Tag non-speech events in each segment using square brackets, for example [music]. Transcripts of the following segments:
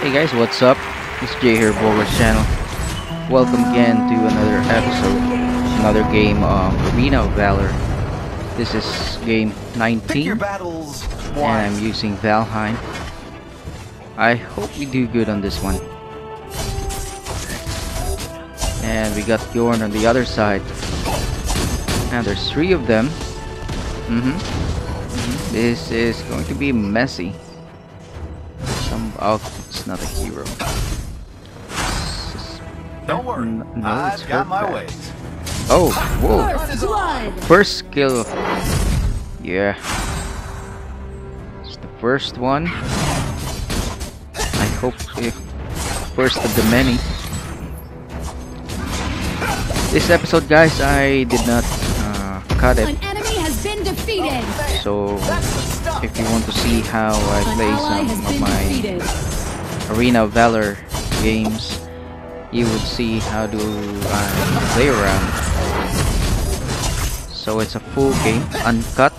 Hey guys, what's up? It's Jay here, Bogart's channel. Welcome again to another episode, another game of Arena of Valor. This is game 19, and I'm using Valhein. I hope we do good on this one. And we got Yorn on the other side. And there's three of them. Mm-hmm. Mhm. This is going to be messy. Some oh, it's not a hero. Sus- Don't worry, N- no, it's I've got my Hurtback. ways. Oh, whoa! First blood. First skill. Yeah. It's the first one. I hope eh, first of the many. This episode, guys, I did not uh, cut An it. enemy has been defeated. So That's the stuff. If you want to see how I play some of my defeated. Arena of Valor games, you would see how do I play around. So it's a full game, uncut.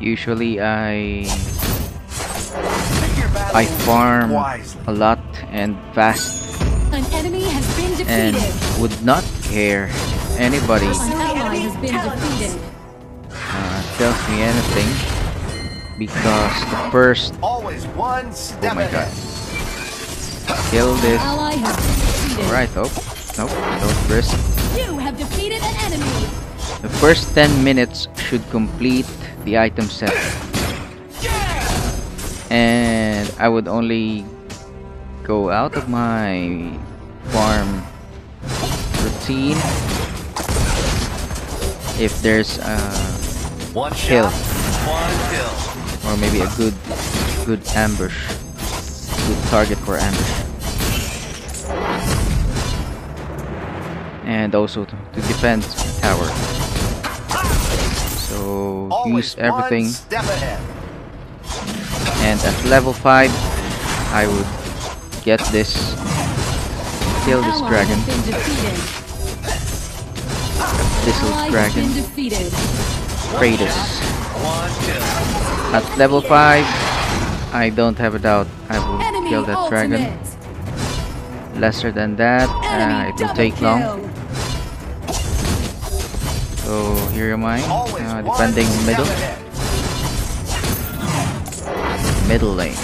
Usually I Pick your battles I farm a lot and fast An enemy has been and would not care anybody An ally has been defeated. uh, tells me anything because the first Always one oh step my god kill this ally has been. Right, oh, nope, don't risk. You have defeated an enemy. The first 10 minutes should complete the item set. And I would only go out of my farm routine if there's a One Kill. shot, one kill. or maybe a good good ambush. Good target for ambush. And also to, to defend tower. So Always use everything one step ahead. and at level 5 I would get this kill this ally dragon has been defeated. this Ally little has dragon. been defeated. Kratos at level 5 I don't have a doubt I will Enemy kill that dragon. lesser than that Enemy uh, it will double take long. Kill. so here am I Always uh, one defending middle. middle lane.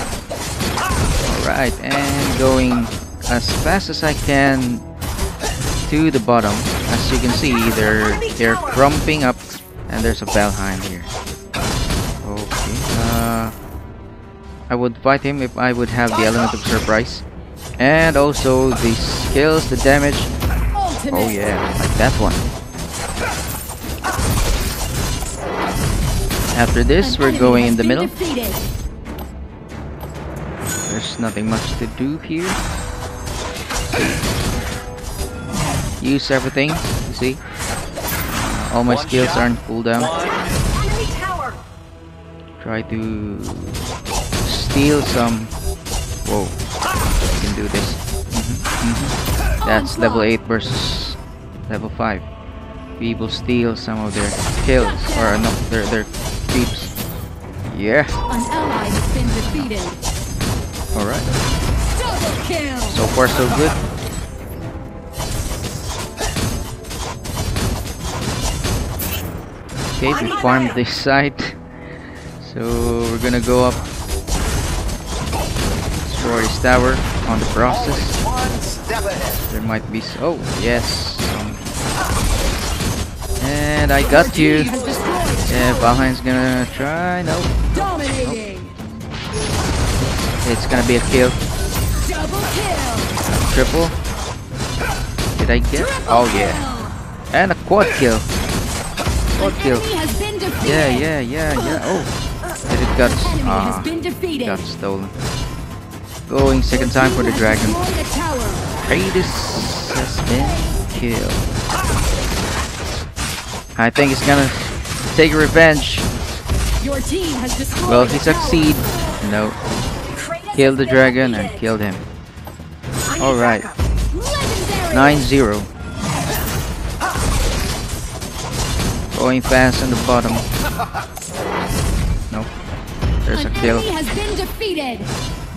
Alright and going as fast as I can to the bottom as you can see they're they're crumping up and there's a Valhein here. Okay uh, I would fight him if I would have the element of surprise. And also the skills the damage. Oh yeah like that one. After this we're going in the middle. There's nothing much to do here. Use everything, you see? All my One skills shot, are on cooldown. One kill. Try to steal some. Whoa, you can do this. Mhm, mhm. That's level 8 versus level 5. We will steal some of their kills, or no, their, their creeps. Yeah, An ally has been defeated. alright. So far so good. Okay, we farmed this side. So we're gonna go up. Destroy this tower on the process. There might be oh yes. And I got you. Yeah, Valhein's gonna try. No, Dominating. it's gonna be a kill. Triple. Did I get? Oh yeah. And a quad kill. Quad An kill. enemy has been defeated. Yeah, yeah, yeah, yeah. Oh, did it got ah, has got stolen. Going second time for the dragon. tower. Has been killed. I think he's gonna take revenge. Your team has destroyed Will he succeed? No. Kill the dragon and killed him. Alright, Legendary. 9-0. Going fast on the bottom. Nope. There's a kill. enemy has been defeated.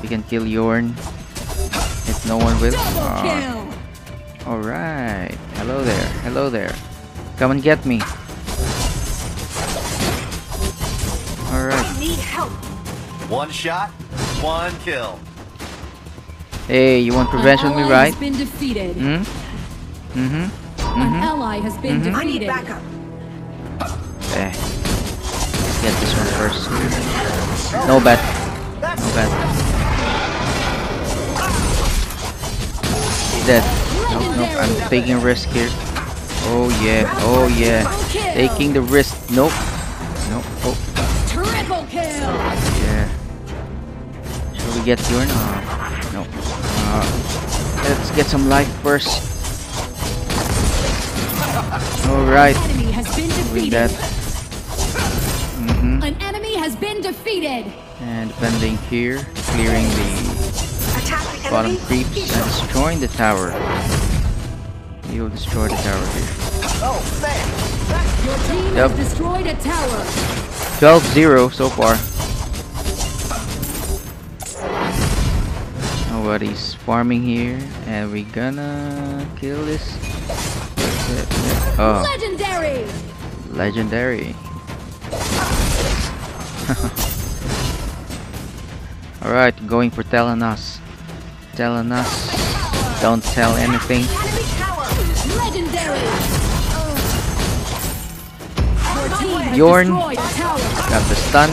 We can kill Yorn. If no one will. Double kill. Alright. Hello there. Hello there. Come and get me. Alright. I need help. One shot, one kill. Hey, you want prevention An me, right? has been defeated. Hmm? Mm-hmm. An Mm-hmm. ally has been Mhm. I need defeated. backup. Eh. Let's get this one first. No bet. That's No bet. He's dead. Nope, nope. I'm taking a risk here. Oh yeah. Oh yeah. Taking the risk. Nope. Nope. Oh Triple kill. yeah. Should we get Yorn? Uh, no. Uh, let's get some life first. Alright. Enemy has been Doing that. Been defeated. And bending here, clearing the attack bottom enemy. creeps and destroying the tower. You'll destroy the tower here. Oh man, that's Your team Yep. has destroyed a tower. 12-0 so far. Nobody's farming here, and we're gonna kill this. Oh, Legendary. legendary. [laughs] Alright, going for Tel'Annas. Tel'Annas. Don't tell anything. Legendary. Your team has Yorn. destroyed a tower. Got the stun.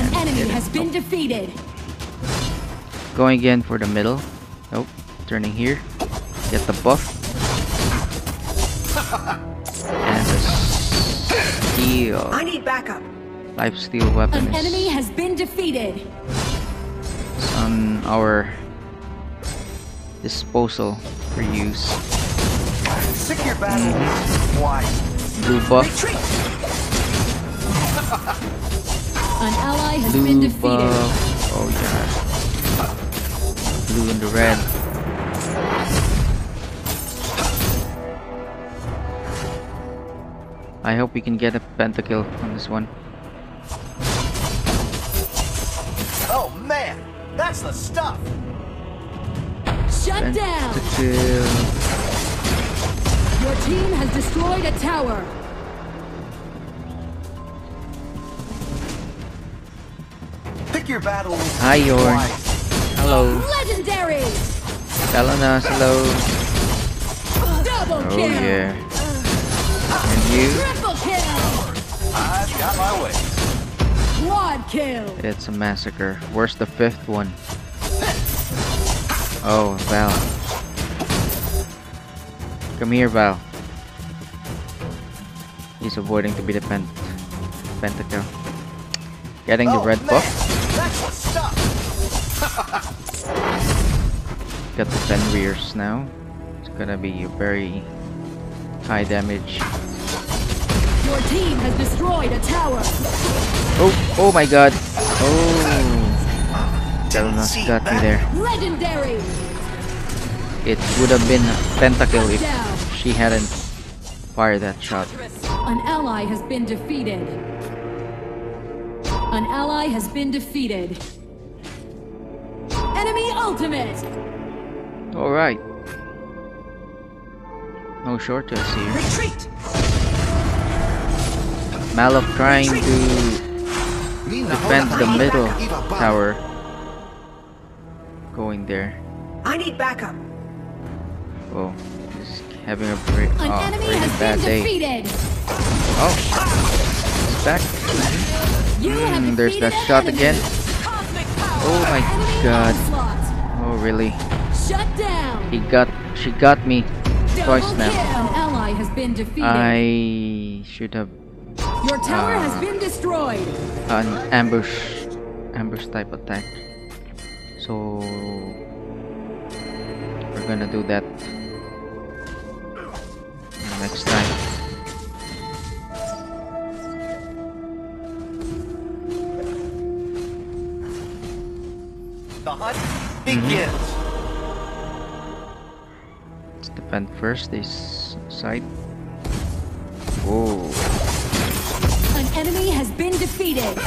An enemy has been defeated. Going again for the middle. Nope. Turning here. Get the buff. [laughs] And the steal. I need backup. Life steal weapon An enemy has been defeated. on our disposal for use. Sick your battle. Why? Blue buff. Retreat. [laughs] An ally has been Blue defeated. buff. Oh yeah. Blue and the red. I hope we can get a pentakill on this one. Man, that's the stuff. Shut down. Your team has destroyed a tower. Pick your battles. Hi, Yorn. Hello. Legendary. Tel'Annas, hello. Double Oh kill. yeah. And you? Triple kill. I've got my way. Quad kill. It's a massacre. Where's the fifth one? Oh, Val. Come here, Val. He's avoiding to be the pent pentakill. Getting the oh, red man, buff. That's the [laughs] stuff. Got the Fenrir's now. It's gonna be a very high damage. Your team has destroyed a tower. Oh, oh my god. Oh. Tel'Annas see got me there. Legendary. It would have been a pentakill if she hadn't fired that shot. An ally has been defeated. An ally has been defeated. Enemy ultimate. Alright. No shortcuts here. Retreat. Maloch trying to defend the middle tower. Going there. I need backup. Oh, he's having a very, An oh, enemy really has bad been day. defeated. Oh, he's back. You have Mm, there's that shot enemy. again. Oh my Enemy god. onslaught. Oh, really? Shut down. He got, she got me twice now. An ally has been defeated. I should have Your tower Ah. has been destroyed. an ambush, ambush type attack. So we're gonna do that next time. The hunt Mm-hmm. begins. Let's defend first this side. Whoa. An enemy has been defeated.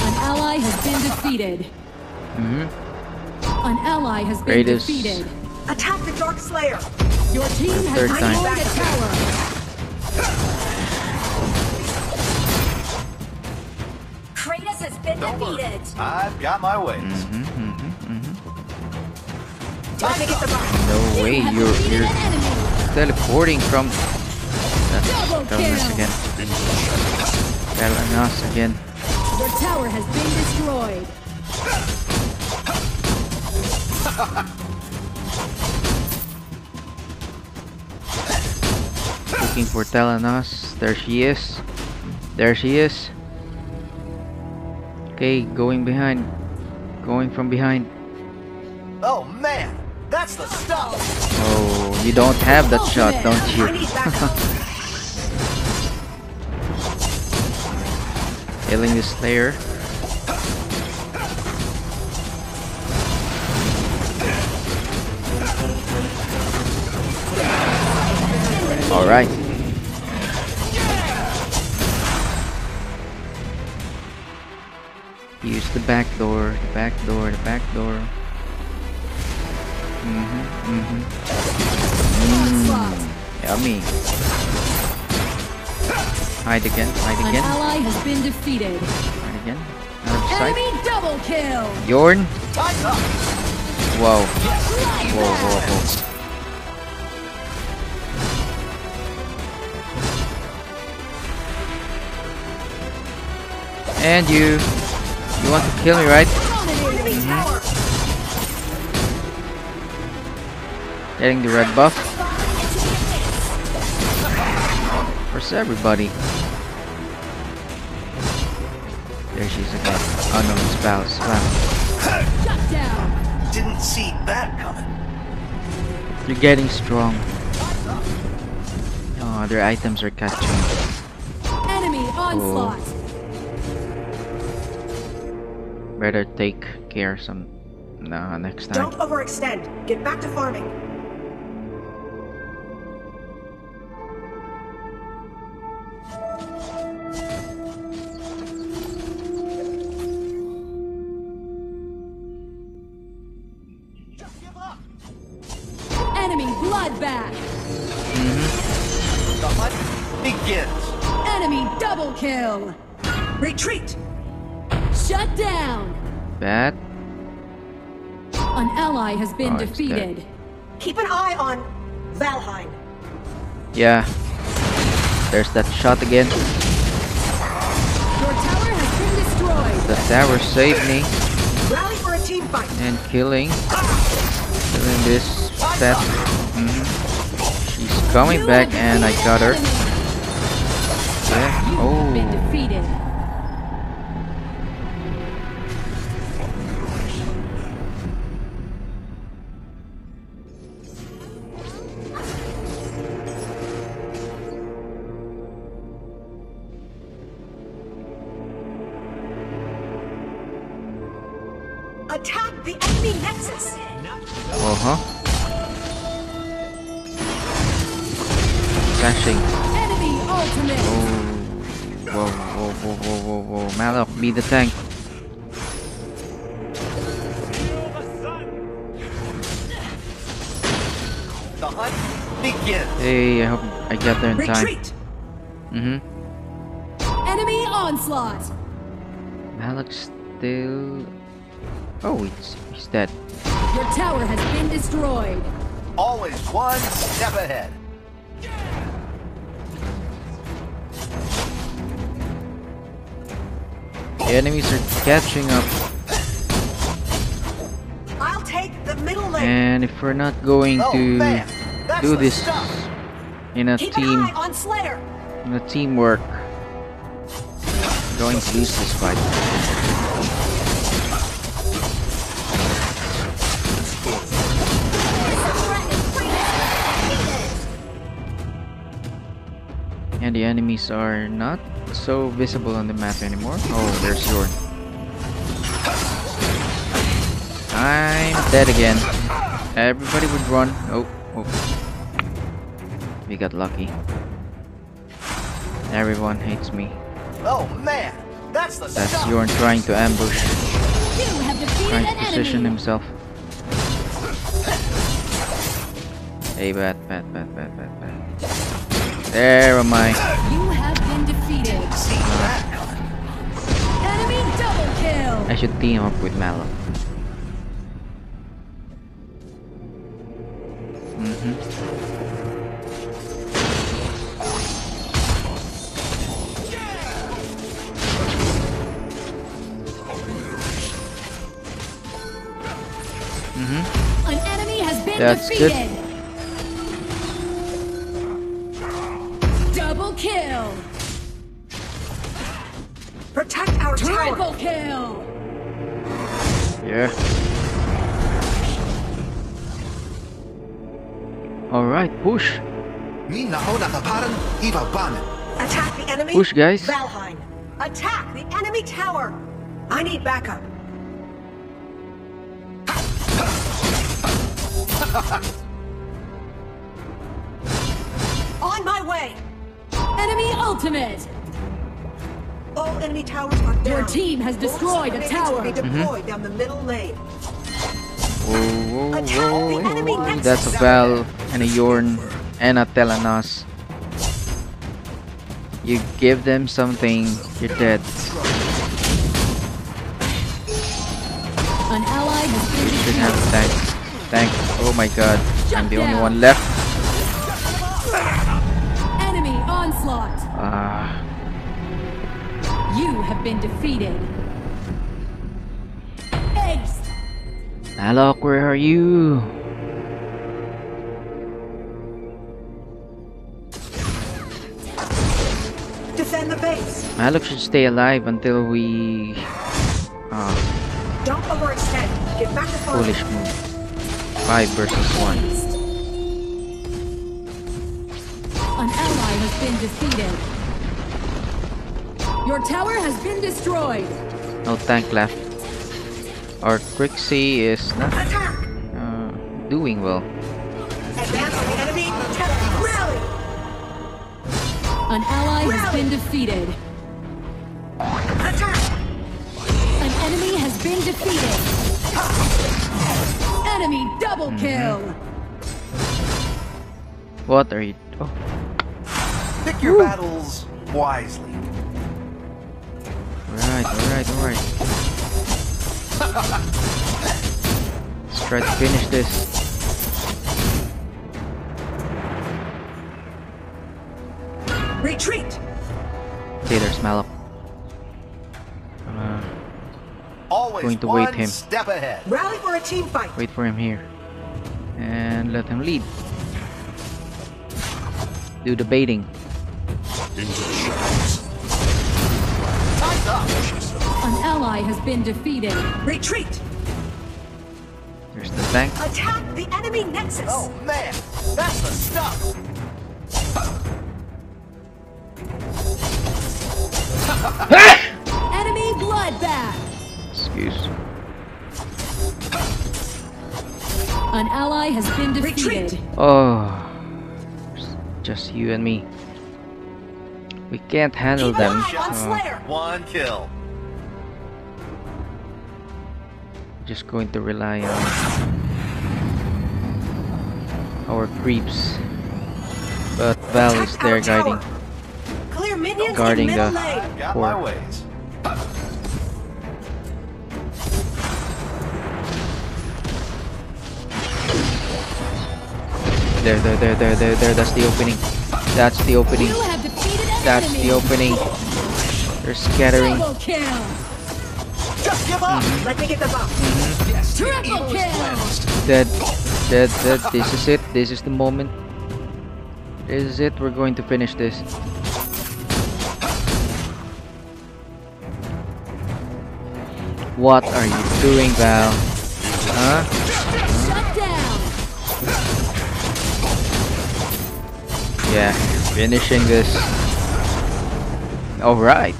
An ally has been defeated. Mm-hmm. An ally has been Kratos. defeated. Attack the Dark Slayer! Your team has Third time. destroyed a tower. Kratos has been Don't worry. defeated. I've got my ways. Mm-hmm, mm-hmm, mm-hmm. Time to get the! No way, you have you're you're an enemy. teleporting from. That's Double Tel'Annas kill. again. Tel'Annas again. Your tower has been destroyed. Looking for Tel'Annas. There she is. There she is. Okay, going behind. Going from behind. Oh man, that's the stuff. Oh, you don't have that shot, don't you? [laughs] Killing the Slayer. Alright. Use the back door, the back door, the back door. Mm-hmm, mm-hmm. Onslaught. Yummy. Hide again, hide An again, ally has been defeated. hide again. Out of sight. Enemy double kill. Yorn. Time's up. Whoa. Whoa, whoa, whoa. And you, you want to kill me, right? Dominating. Enemy mm-hmm. tower! Getting the red buff. Where's everybody? There she is again. Oh no, it's Val. Shut down. Didn't see that coming. You're getting strong. Oh, their items are catching. Enemy onslaught. Better take care some. No, next time. Don't overextend. Get back to farming. Enemy bloodbath. Mm-hmm. The hunt begins. Enemy double kill. Retreat! Shut down. Bad. An ally has been Oh, defeated. Keep an eye on Valhein. Yeah. There's that shot again. Your tower has been destroyed. The tower saved me. Rally for a team fight. And killing. Killing this step. Mhm. She's coming You back and I got her. Yeah. You been Oh. defeated. Attack the enemy nexus! Uh huh. Flashing. Enemy ultimate. Oh. Whoa, whoa, whoa, whoa, whoa, whoa. Maloch, be the tank. The hunt begins. Hey, I hope I get there in time. Retreat! Mm-hmm. Enemy onslaught. Maloch still. Oh, it's he's dead. Your tower has been destroyed. Always one step ahead. Enemies are catching up, I'll take the middle lane. and if we're not going Oh to that's do this in a Keep team, in a teamwork, going to lose this fight. The enemies are not so visible on the map anymore. Oh, there's your. I'm dead again. Everybody would run. Oh, oh. We got lucky. Everyone hates me. Oh man, That's the That's stuff. Yorn trying to ambush, You have defeated trying to position enemy. himself. Hey, bad, bad, bad, bad, bad, bad. There am I. You have been defeated. Enemy double kill. I should team up with Mallow. Mm-hmm. Mm-hmm. An enemy has been That's good. defeated. Double Alright, push. Mi nauna ka paran ibabanan. Attack the enemy. Push, guys. Valhein. Attack the enemy tower. I need backup. On my way. Enemy ultimate. All enemy towers are down. Your team has destroyed a tower. Will be mm-hmm. deployed down the middle lane. Whoa, whoa, Attack whoa, whoa. That's a Val and a Yorn and a Tel'Annas. You give them something, you're dead. An ally You should have a tank. Tank. Oh my god. I'm the only one left. Enemy onslaught. Ah. You have been defeated. Ace. Alok, where are you? The base. Maloch should stay alive until we... Ah, Don't overextend. Get back to farm. foolish move. 5 versus 1. An ally has been defeated. Your tower has been destroyed. No tank left. Our Krixi is not Attack. uh, doing well. Advance on the enemy. Tele- Rally. An ally has been defeated. Been defeated. Enemy double mm-hmm. kill. What are you... Oh, Pick your battles wisely. alright, alright, alright. [laughs] Let's try to finish this. Retreat. Okay, there's Maloch. Going to wait him. step ahead. Rally for a team fight. wait for him here. And let him lead. Do the baiting. Time's up. An ally has been defeated. Retreat. There's the tank. Attack the enemy nexus. Oh man, that's the stuff. Enemy bloodbath. Excuse. An ally has been defeated. Retreat. Oh, just you and me. We can't handle Keep them. eye on. Oh. One kill. just going to rely on our creeps. But Val is there guiding. Clear minions Guarding in middle the- lane. There, there, there, there, there, there. That's the opening. That's the opening. You have defeated an That's the opening. They're scattering. Double kill. Just give up. Mm-hmm. Let me get the buff. Mm-hmm. Triple kill. Dead, dead, dead. This is it. This is the moment. This is it. We're going to finish this. What are you doing, Val? Huh? Yeah, finishing this. Alright.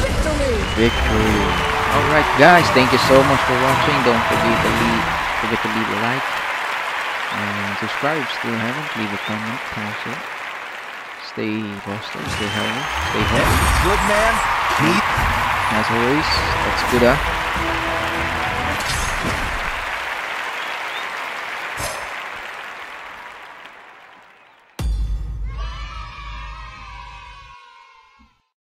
Victory. Victory. Alright guys, thank you so much for watching. Don't forget to leave forget to leave a like. And subscribe if you still haven't. Leave a comment also. Stay posted, stay healthy, stay hot. Good man. As always, that's good ah.